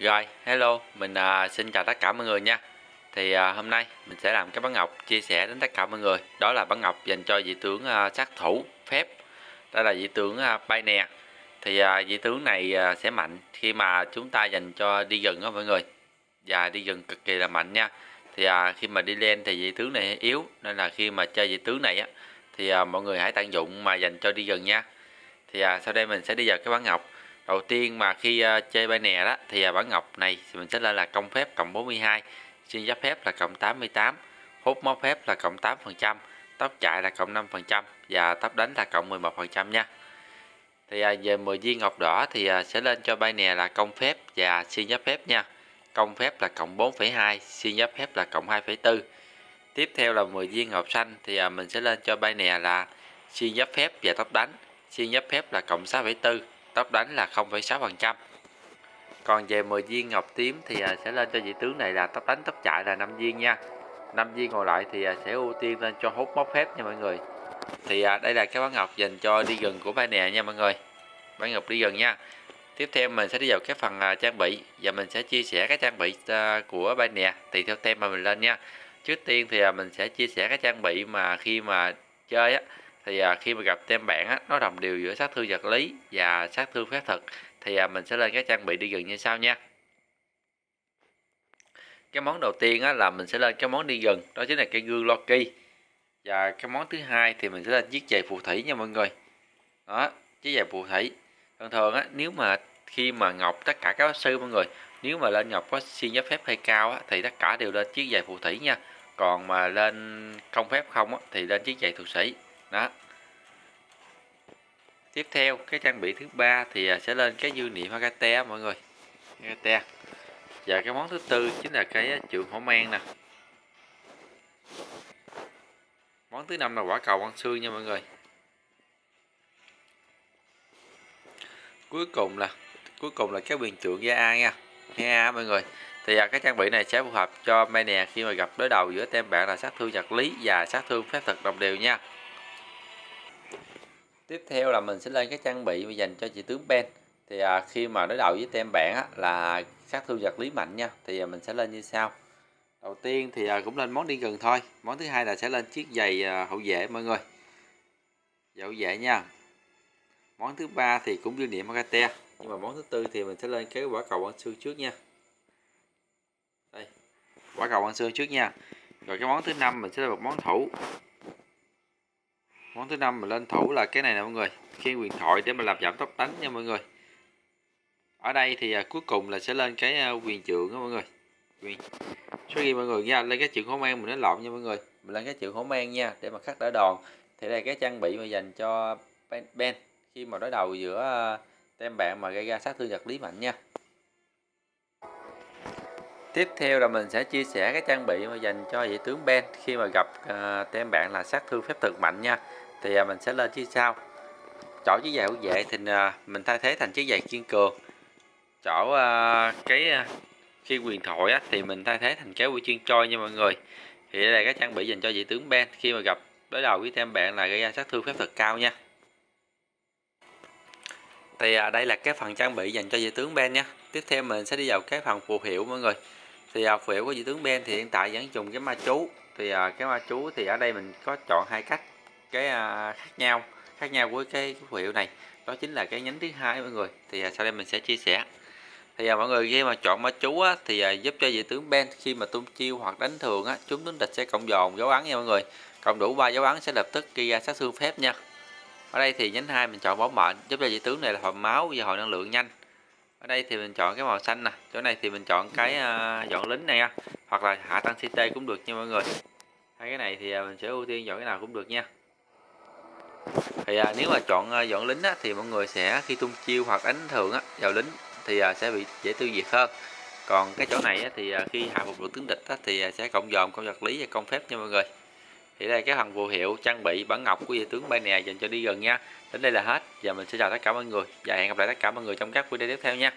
Rồi, hello, mình uh, xin chào tất cả mọi người nha. Thì uh, hôm nay mình sẽ làm cái bắn ngọc chia sẻ đến tất cả mọi người. Đó là bắn ngọc dành cho vị tướng uh, sát thủ phép. Đó là vị tướng uh, bay nè. Thì uh, vị tướng này uh, sẽ mạnh khi mà chúng ta dành cho đi gần đó mọi người. Và đi gần cực kỳ là mạnh nha. Thì uh, khi mà đi lên thì vị tướng này yếu nên là khi mà chơi vị tướng này á thì uh, mọi người hãy tận dụng mà dành cho đi gần nha. Thì uh, sau đây mình sẽ đi vào cái bắn ngọc đầu tiên mà khi uh, chơi bài nè đó thì ờ, uh, bản ngọc này thì mình sẽ lên là công phép cộng 42 xuyên giáp phép là cộng 88 hút móc phép là cộng 8 phần trăm tốc chạy là cộng 5 phần trăm và tóc đánh là cộng 11 phần trăm nha. Thì uh, về 10 viên ngọc đỏ thì uh, sẽ lên cho bài nè là công phép và xuyên giáp phép nha. Công phép là cộng 4,2 xuyên giáp phép là cộng 2,4 tiếp theo là 10 viên ngọc xanh thì uh, mình sẽ lên cho bài nè là xuyên giáp phép và tóc đánh xuyên giáp phép là cộng 6,4 tốc đánh là 0,6%. Còn về 10 viên ngọc tím thì à, sẽ lên cho vị tướng này là tốc đánh tốc chạy là 5 viên nha. 5 viên còn lại thì à, sẽ ưu tiên lên cho hút móc phép nha mọi người. Thì à, đây là cái bán ngọc dành cho đi gần của bay nè nha mọi người. Bán ngọc đi gần nha. Tiếp theo mình sẽ đi vào cái phần trang bị và mình sẽ chia sẻ cái trang bị của bay nè tùy theo tem mà mình lên nha. Trước tiên thì mình sẽ chia sẻ cái trang bị mà khi mà chơi á thì à, khi mà gặp tem bạn á, nó đồng đều giữa sát thương vật lý và sát thương phép thực thì à, mình sẽ lên cái trang bị đi gần như sau nha. Cái món đầu tiên á, là mình sẽ lên cái món đi gần đó chính là cái gương Loki. Và cái món thứ hai thì mình sẽ lên chiếc giày phù thủy nha mọi người. Đó chiếc giày phù thủy. Thường thường á nếu mà khi mà ngọc tất cả các sư mọi người nếu mà lên ngọc có xin giáp phép hay cao á, thì tất cả đều lên chiếc giày phù thủy nha. Còn mà lên không phép không á, thì lên chiếc giày thuật sĩ đó. Tiếp theo cái trang bị thứ ba thì à, sẽ lên cái dư niệm Hagate mọi người. Hagate. Và cái món thứ tư chính là cái à, trường hổ mang nè. Món thứ năm là quả cầu băng xương nha mọi người. Cuối cùng là cuối cùng là cái quyền trượng gia A nha. A mọi người. Thì à, cái trang bị này sẽ phù hợp cho Mania khi mà gặp đối đầu giữa tem bạn là sát thương vật lý và sát thương phép thuật đồng đều nha tiếp theo là mình sẽ lên cái trang bị dành cho chị tướng Ben. Thì à, khi mà đối đầu với tem bạn á, là sát thương vật lý mạnh nha. Thì à, mình sẽ lên như sau. Đầu tiên thì à, cũng lên món đi gần thôi. Món thứ hai là sẽ lên chiếc giày à, hậu vệ mọi người. Giày hậu vệ nha. Món thứ ba thì cũng dư niệm Makate nhưng mà món thứ tư thì mình sẽ lên cái quả cầu băng xương trước nha. Đây quả cầu băng xương trước nha. Rồi cái món thứ năm mình sẽ là một món thủ món thứ năm mình lên thủ là cái này nè mọi người. Khiên quyền thoại để mà làm giảm tốc đánh nha mọi người. Ở đây thì à, cuối cùng là sẽ lên cái à, quyền trượng đó mọi người. Quyền số ghi mọi người nha lên cái chuyện hổ mang mình nó lộn nha mọi người. Mình lên cái chuyện hổ mang nha để mà khắc đỡ đòn. Thì đây là cái trang bị mà dành cho ben, ben khi mà đối đầu giữa à, tem bạn mà gây ra sát thương vật lý mạnh nha tiếp theo là mình sẽ chia sẻ cái trang bị mà dành cho vị tướng Ben. Khi mà gặp à, uh, tem bạn là sát thương phép thực mạnh nha thì uh, mình sẽ lên chiếc sau. Chỗ chiếc giày của vệ thì uh, mình thay thế thành chiếc giày kiên cường. Chỗ uh, cái khi quyền thoại á, thì mình thay thế thành kéo huy chuyên trôi nha mọi người. Thì đây là cái trang bị dành cho vị tướng Ben. Khi mà gặp đối đầu với tem bạn là gây ra sát thương phép thực cao nha. Thì à, đây là cái phần trang bị dành cho vị tướng Ben nha. Tiếp theo mình sẽ đi vào cái phần phù hiệu mọi người thì à, phiểu hiệu của vị tướng Ben thì hiện tại vẫn dùng cái ma chú. Thì à, cái ma chú thì ở đây mình có chọn hai cách. Cái à, khác nhau khác nhau với cái, cái phiểu hiệu này. Đó chính là cái nhánh thứ hai mọi người. Thì à, sau đây mình sẽ chia sẻ. Thì à, mọi người khi mà chọn ma chú á, thì à, giúp cho vị tướng Ben khi mà tung chiêu hoặc đánh thường á, chúng tướng địch sẽ cộng dồn dấu ấn nha mọi người. Cộng đủ ba dấu ấn sẽ lập tức ghi ra sát thương phép nha. Ở đây thì nhánh hai mình chọn bảo mệnh giúp cho vị tướng này là hồi máu và hồi năng lượng nhanh ở đây thì mình chọn cái màu xanh nè. Chỗ này thì mình chọn cái uh, dọn lính này hoặc là hạ tăng ct cũng được nha mọi người. Hai cái này thì uh, mình sẽ ưu tiên chọn cái nào cũng được nha. Thì à, nếu mà chọn uh, dọn lính á, thì mọi người sẽ khi tung chiêu hoặc đánh thường á, vào lính thì à, sẽ bị dễ tiêu diệt hơn. Còn cái chỗ này á, thì à, khi hạ phục được tướng địch á, thì à, sẽ cộng dòm công vật lý và công phép nha mọi người thì đây là cái phần phù hiệu trang bị bản ngọc của vị tướng bay nè dành cho đi gần nha. Đến đây là hết. Và mình sẽ chào tất cả mọi người. Và hẹn gặp lại tất cả mọi người trong các video tiếp theo nha.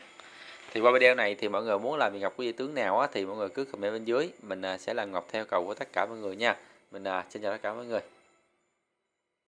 Thì qua video này thì mọi người muốn làm ngọc của vị tướng nào á, thì mọi người cứ comment bên dưới. Mình à, sẽ làm ngọc theo cầu của tất cả mọi người nha. Mình à, xin chào tất cả mọi người.